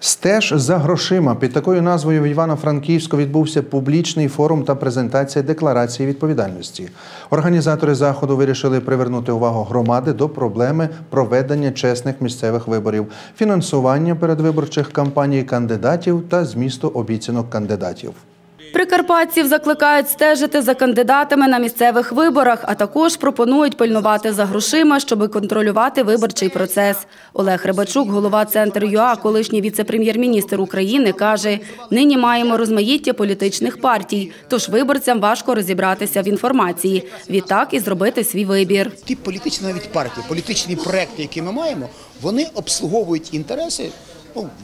Стеж за грошима під такою назвою в Івано-Франківську відбувся публічний форум та презентація декларації відповідальності. Організатори заходу вирішили привернути увагу громади до проблеми проведення чесних місцевих виборів, фінансування передвиборчих кампаній кандидатів та змісту обіцянок кандидатів. Прикарпатців закликають стежити за кандидатами на місцевих виборах, а також пропонують пильнувати за грошима, щоб контролювати виборчий процес. Олег Рибачук, голова центру ЮА, колишній віце-прем'єр-міністр України, каже: нині маємо розмаїття політичних партій, тож виборцям важко розібратися в інформації. Відтак і зробити свій вибір. Ті політичні навіть партії, політичні проекти, які ми маємо, вони обслуговують інтереси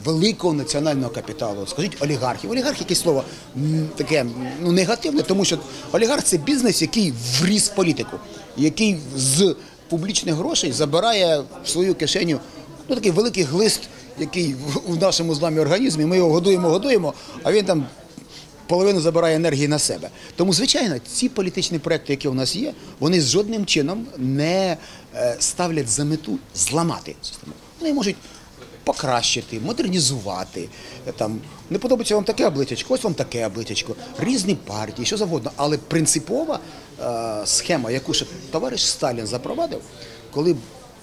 великого національного капіталу. Скажіть олігархів. Олігарх яке слово таке ну, негативне, тому що олігарх це бізнес, який вріс в політику, який з публічних грошей забирає в свою кишеню ну, такий великий глист, який в- в нашому з вами організмі. Ми його годуємо, годуємо, а він там половину забирає енергії на себе. Тому, звичайно, ці політичні проекти, які у нас є, вони жодним чином не е, ставлять за мету зламати систему. Вони можуть покращити, модернізувати. е, Там не подобається вам таке обличчячко, ось вам таке обличчячко, різні партії, що завгодно. Але принципова е, схема, яку ще товариш Сталін запровадив, коли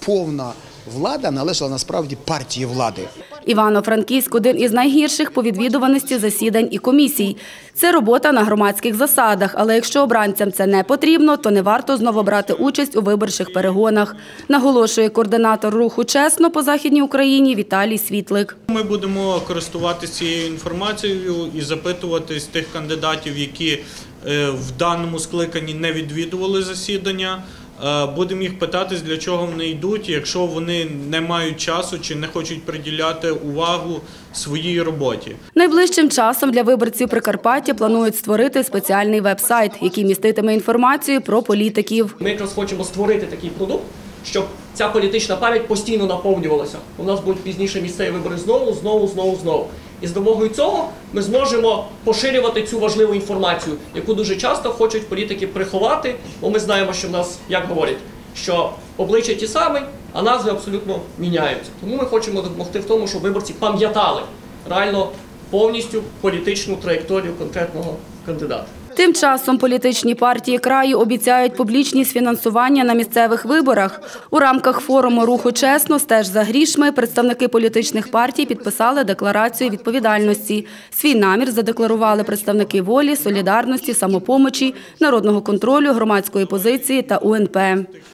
повна влада належала насправді партії влади. Івано-Франківськ – один із найгірших по відвідуваності засідань і комісій. Це робота на громадських засадах, але якщо обранцям це не потрібно, то не варто знову брати участь у виборчих перегонах, наголошує координатор руху «Чесно» по Західній Україні Віталій Світлик. Ми будемо користуватися цією інформацією і запитувати з тих кандидатів, які е, в даному скликанні не відвідували засідання. Е, Будемо їх питати, для чого вони йдуть, якщо вони не мають часу чи не хочуть приділяти увагу своїй роботі. Найближчим часом для виборців Прикарпаття планують створити спеціальний веб-сайт, який міститиме інформацію про політиків. Ми якраз хочемо створити такий продукт, щоб ця політична пам'ять постійно наповнювалася. У нас будуть пізніше місцеві вибори знову, знову, знову, знову. І з допомогою цього ми зможемо поширювати цю важливу інформацію, яку дуже часто хочуть політики приховати, бо ми знаємо, що в нас, як говорять, що обличчя ті самі, а назви абсолютно міняються. Тому ми хочемо допомогти в тому, щоб виборці пам'ятали реально повністю політичну траєкторію конкретного кандидата. Тим часом політичні партії краю обіцяють публічність фінансування на місцевих виборах. У рамках форуму Руху чесно стеж за грішми представники політичних партій підписали декларацію відповідальності. Свій намір задекларували представники волі, солідарності, самопомочі, народного контролю, громадської позиції та УНП.